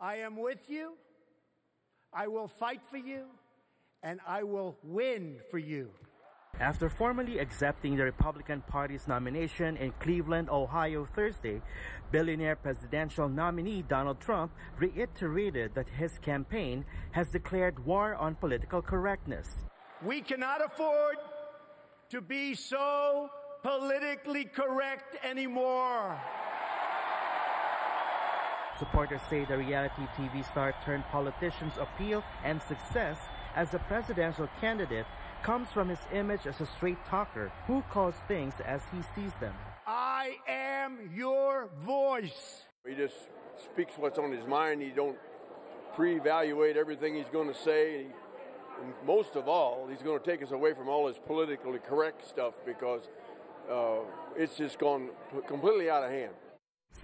I am with you. I will fight for you. And I will win for you. After formally accepting the Republican Party's nomination in Cleveland, Ohio Thursday, billionaire presidential nominee Donald Trump reiterated that his campaign has declared war on political correctness. We cannot afford to be so politically correct anymore. Supporters say the reality TV star turned politician's appeal and success as a presidential candidate comes from his image as a straight talker who calls things as he sees them. I am your voice. He just speaks what's on his mind. He don't pre-evaluate everything he's going to say. And most of all, he's going to take us away from all his politically correct stuff because uh, it's just gone completely out of hand.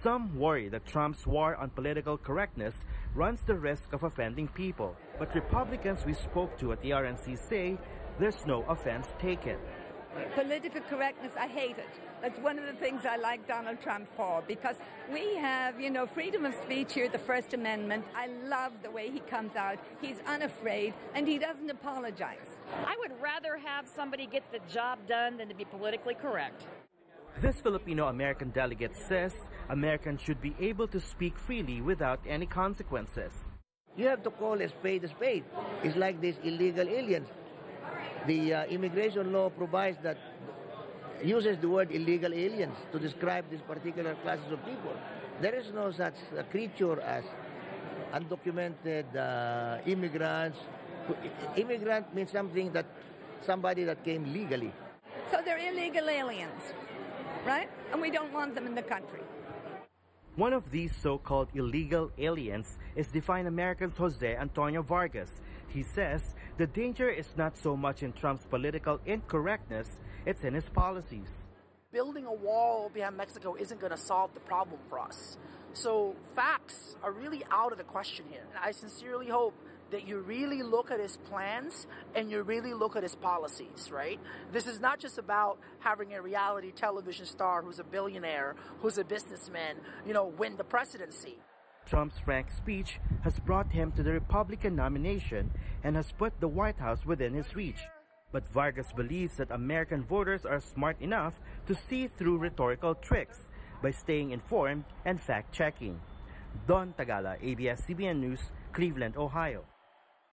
Some worry that Trump's war on political correctness runs the risk of offending people, but Republicans we spoke to at the RNC say there's no offense taken. Political correctness, I hate it. That's one of the things I like Donald Trump for because we have, you know, freedom of speech here, the First Amendment. I love the way he comes out. He's unafraid and he doesn't apologize. I would rather have somebody get the job done than to be politically correct. This Filipino American delegate says Americans should be able to speak freely without any consequences. You have to call a spade a spade. It's like these illegal aliens. The uh, immigration law provides that uses the word illegal aliens to describe these particular classes of people. There is no such creature as undocumented uh, immigrants. Immigrant means something that somebody that came legally. So they're illegal aliens right? And we don't want them in the country. One of these so-called illegal aliens is Define American's Jose Antonio Vargas. He says the danger is not so much in Trump's political incorrectness, it's in his policies. Building a wall behind Mexico isn't going to solve the problem for us. So facts are really out of the question here. And I sincerely hope that you really look at his plans and you really look at his policies, right? This is not just about having a reality television star who's a billionaire, who's a businessman, you know, win the presidency. Trump's frank speech has brought him to the Republican nomination and has put the White House within his reach. But Vargas believes that American voters are smart enough to see through rhetorical tricks by staying informed and fact-checking. Don Tagala, ABS-CBN News, Cleveland, Ohio.